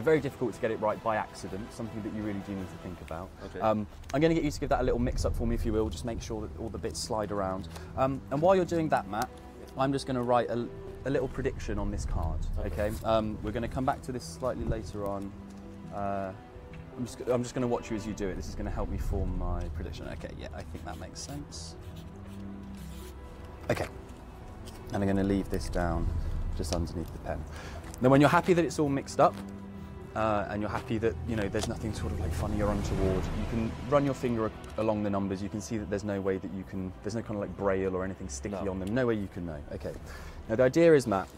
very difficult to get it right by accident, something that you really do need to think about. Okay. Um, I'm going to get you to give that a little mix up for me, if you will, just make sure that all the bits slide around. Um, and while you're doing that, Matt, I'm just going to write a, a little prediction on this card, okay? Um, we're going to come back to this slightly later on. Uh, I'm just, I'm just going to watch you as you do it. This is going to help me form my prediction. Okay, yeah, I think that makes sense. Okay, and I'm going to leave this down just underneath the pen. Then when you're happy that it's all mixed up, uh, and you're happy that you know there's nothing sort of like funny or untoward, you can run your finger along the numbers. You can see that there's no way that you can. There's no kind of like braille or anything sticky No. on them. No way you can know. Okay. Now the idea is, Matt,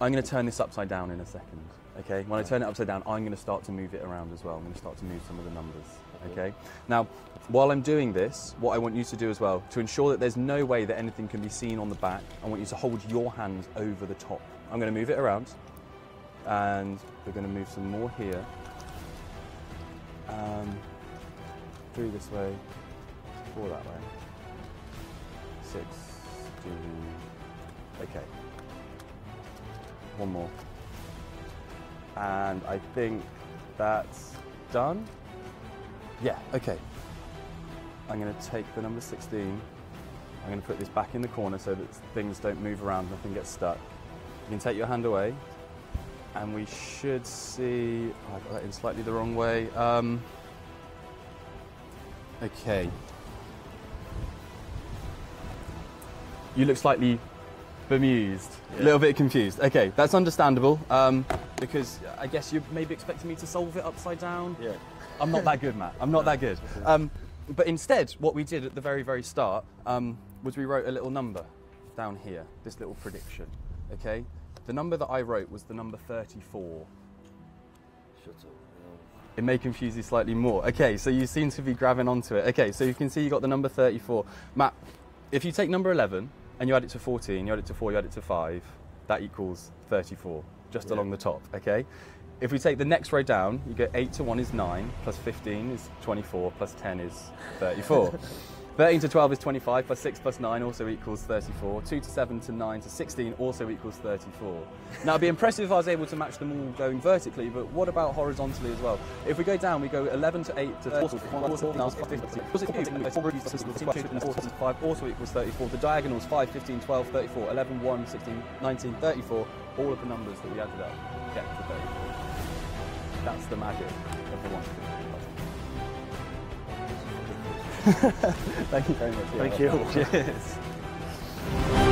I'm going to turn this upside down in a second. Okay. When I turn it upside down, I'm going to start to move it around as well. I'm going to start to move some of the numbers. Okay. Now, while I'm doing this, what I want you to do as well, to ensure that there's no way that anything can be seen on the back, I want you to hold your hand over the top. I'm going to move it around, and we're going to move some more here. Um, three this way, four that way, six, two, okay. One more. And I think that's done. Yeah, okay. I'm going to take the number 16. I'm going to put this back in the corner so that things don't move around, nothing gets stuck. You can take your hand away, and we should see. Oh, I got that in slightly the wrong way. Um, okay. You look slightly bemused, a little bit confused. Okay, that's understandable um, because I guess you're maybe expecting me to solve it upside down. Yeah. I'm not that good, Matt. I'm not that good. Um, but instead, what we did at the very, very start um, was we wrote a little number down here, this little prediction. Okay? The number that I wrote was the number 34. Shut up. It may confuse you slightly more. Okay, so you seem to be grabbing onto it. Okay, so you can see you got the number 34. Matt, if you take number 11 and you add it to 14, you add it to 4, you add it to 5, that equals 34, just Yeah. along the top, okay? If we take the next row down, you get 8 to 1 is 9, plus 15 is 24, plus 10 is 34. 13 to 12 is 25, plus 6 plus 9 also equals 34. 2 to 7 to 9 to 16 also equals 34. Now, it'd be impressive if I was able to match them all going vertically, but what about horizontally as well? If we go down, we go 11 to 8 to 4, 5 also equals 34. The diagonals 5, 15, 12, 34, 11, 1, 16, 19, 34. All of the numbers that we added up get to 34. That's the magic of the one. Thank you very much. Thank you. Cheers.